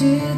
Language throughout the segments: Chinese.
do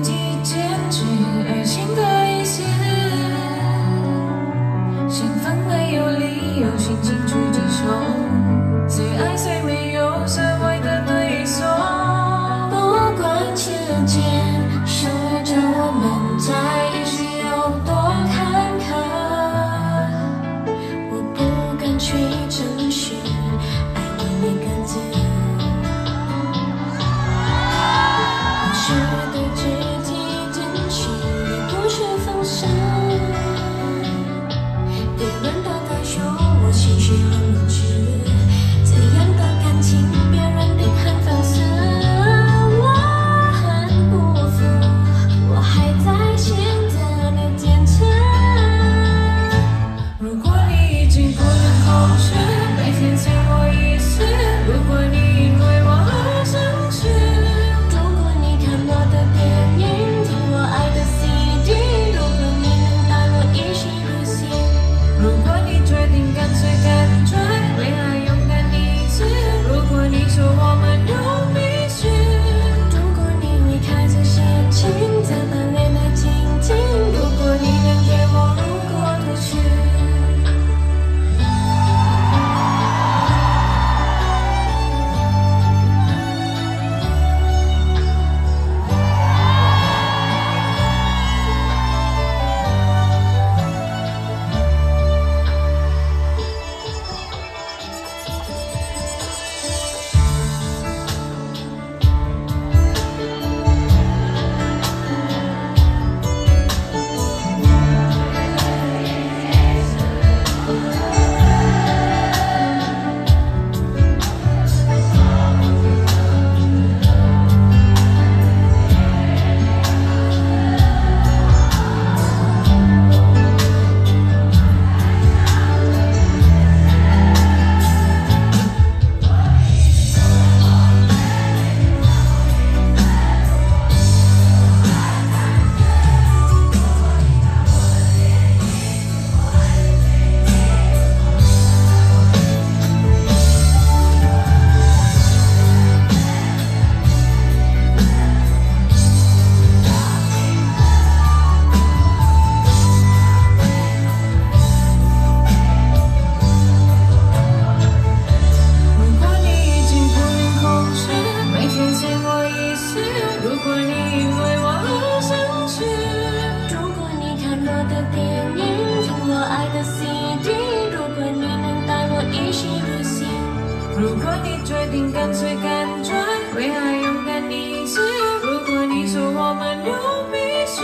如果你决定干脆干脆，为爱勇敢一次。如果你说我们有迷失，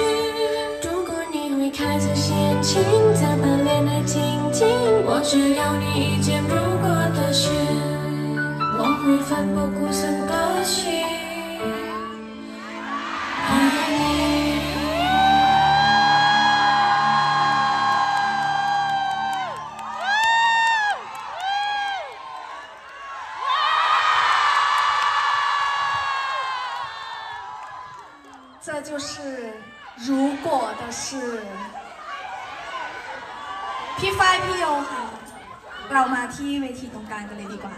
如果你会开始嫌弃，再把恋爱听听。我只要你一件如果的事，我会奋不顾身的去这就是如果的事 P5 P.O. ค่ะ เรามาที่เวทีตรงกลางกันเลยดีกว่า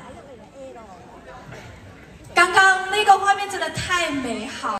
刚刚那个画面真的太美好